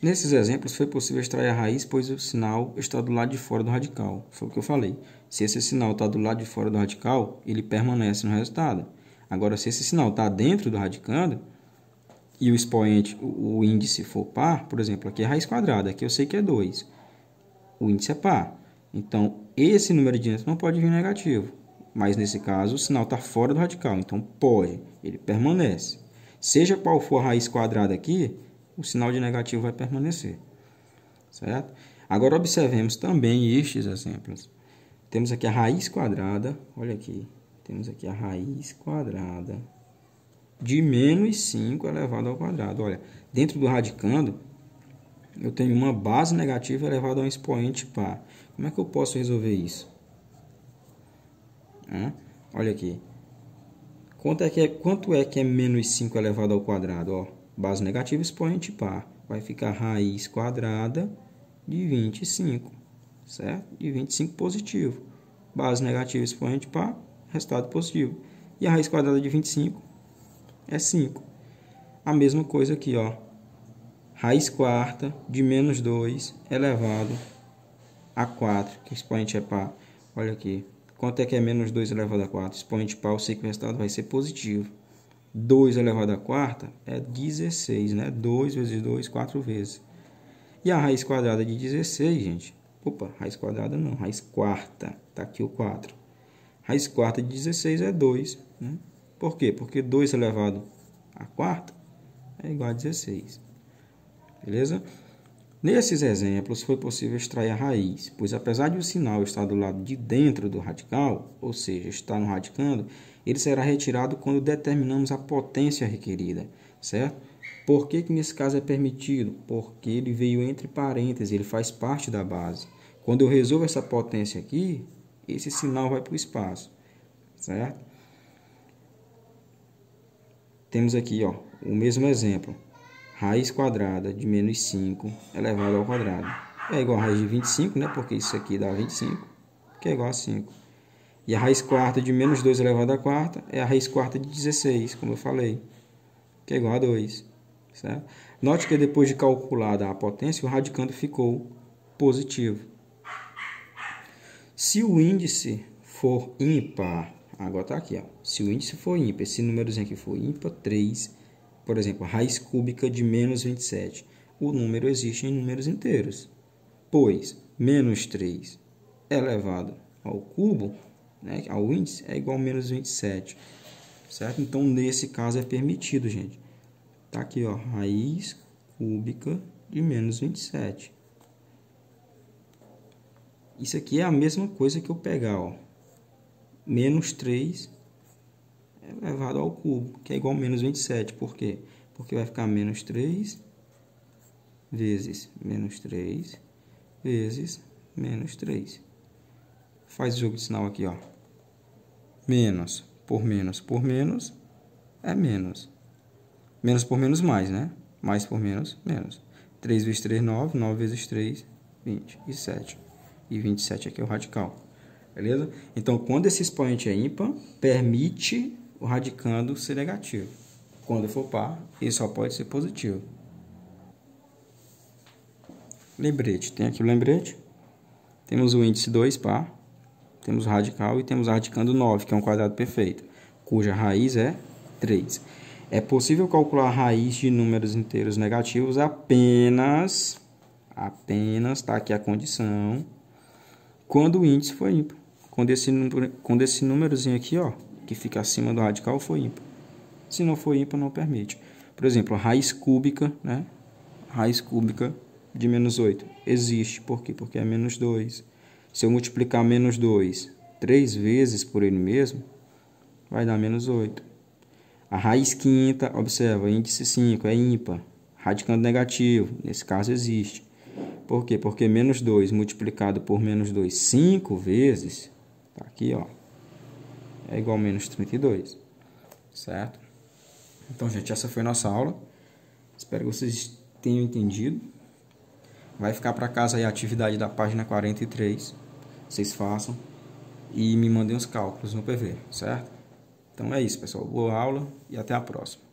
Nesses exemplos foi possível extrair a raiz, pois o sinal está do lado de fora do radical. Foi o que eu falei. Se esse sinal está do lado de fora do radical, ele permanece no resultado. Agora, se esse sinal está dentro do radicando e o expoente, o índice for par, por exemplo, aqui é raiz quadrada, aqui eu sei que é 2. O índice é par. Então, esse número de não pode vir negativo. Mas, nesse caso, o sinal está fora do radical. Então, pode. Ele permanece. Seja qual for a raiz quadrada aqui, o sinal de negativo vai permanecer. Certo? Agora observemos também estes exemplos. Temos aqui a raiz quadrada, olha aqui, temos aqui a raiz quadrada de menos 5 elevado ao quadrado. Olha, dentro do radicando, eu tenho uma base negativa elevada a um expoente par. Como é que eu posso resolver isso? Olha aqui. Quanto é, que é, quanto é que é menos 5 elevado ao quadrado? Ó, base negativa, expoente par. Vai ficar raiz quadrada de 25, certo? De 25 positivo. Base negativa, expoente par, resultado positivo. E a raiz quadrada de 25 é 5. A mesma coisa aqui, ó. Raiz quarta de menos 2 elevado a 4, que expoente é par. Olha aqui. Quanto é que é menos 2 elevado a 4? Expoente par, eu sei que o resultado vai ser positivo. 2 elevado a quarta é 16, né? 2 vezes 2, 4 vezes. E a raiz quadrada de 16, gente? Opa, raiz quadrada não, raiz quarta. Tá aqui o 4. Raiz quarta de 16 é 2, né? Por quê? Porque 2 elevado a quarta é igual a 16. Beleza? Nesses exemplos, foi possível extrair a raiz, pois apesar de o sinal estar do lado de dentro do radical, ou seja, estar no radicando, ele será retirado quando determinamos a potência requerida, certo? Por que, que nesse caso é permitido? Porque ele veio entre parênteses, ele faz parte da base. Quando eu resolvo essa potência aqui, esse sinal vai para o espaço, certo? Temos aqui ó, o mesmo exemplo raiz quadrada de menos 5 elevado ao quadrado. É igual a raiz de 25, né? Porque isso aqui dá 25, que é igual a 5. E a raiz quarta de menos 2 elevado a quarta é a raiz quarta de 16, como eu falei, que é igual a 2. Certo? Note que depois de calculada a potência, o radicando ficou positivo. Se o índice for ímpar, agora está aqui, ó. se o índice for ímpar, esse númerozinho aqui for ímpar, 3 por exemplo, raiz cúbica de menos 27. O número existe em números inteiros, pois menos 3 elevado ao cubo, né, ao índice, é igual a menos 27. Certo? Então, nesse caso, é permitido, gente. Tá aqui, ó, raiz cúbica de menos 27. Isso aqui é a mesma coisa que eu pegar, ó, menos 3 elevado ao cubo, que é igual a menos 27. Por quê? Porque vai ficar menos 3 vezes menos 3 vezes menos 3. Faz o jogo de sinal aqui, ó. Menos por menos por menos é menos. Menos por menos mais, né? Mais por menos, menos. 3 vezes 3, 9. 9 vezes 3, 27. E 27 aqui é o radical. Beleza? Então, quando esse expoente é ímpar, permite o radicando ser negativo. Quando for par, ele só pode ser positivo. Lembrete. Tem aqui o lembrete. Temos o índice 2 par. Temos o radical e temos o radicando 9, que é um quadrado perfeito, cuja raiz é 3. É possível calcular a raiz de números inteiros negativos apenas, apenas, tá aqui a condição, quando o índice for ímpar. Quando esse, quando esse númerozinho aqui, ó, que fica acima do radical for ímpar. Se não for ímpar, não permite. Por exemplo, a raiz cúbica, né? Raiz cúbica de menos 8 existe. Por quê? Porque é menos 2. Se eu multiplicar menos 2 três vezes por ele mesmo, vai dar menos 8. A raiz quinta, observa, índice 5 é ímpar. Radicando negativo, nesse caso existe. Por quê? Porque menos 2 multiplicado por menos 2 cinco vezes, tá aqui, ó, é igual a menos 32, certo? Então, gente, essa foi nossa aula. Espero que vocês tenham entendido. Vai ficar para casa aí a atividade da página 43. Vocês façam e me mandem os cálculos no PV, certo? Então é isso, pessoal. Boa aula e até a próxima.